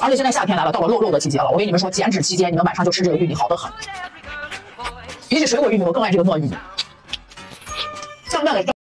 而且现在夏天来了，到了露肉的季节了，我跟你们说，减脂期间你们晚上就吃这个玉米，好的很。比起水果玉米，我更爱这个糯玉米。像那个。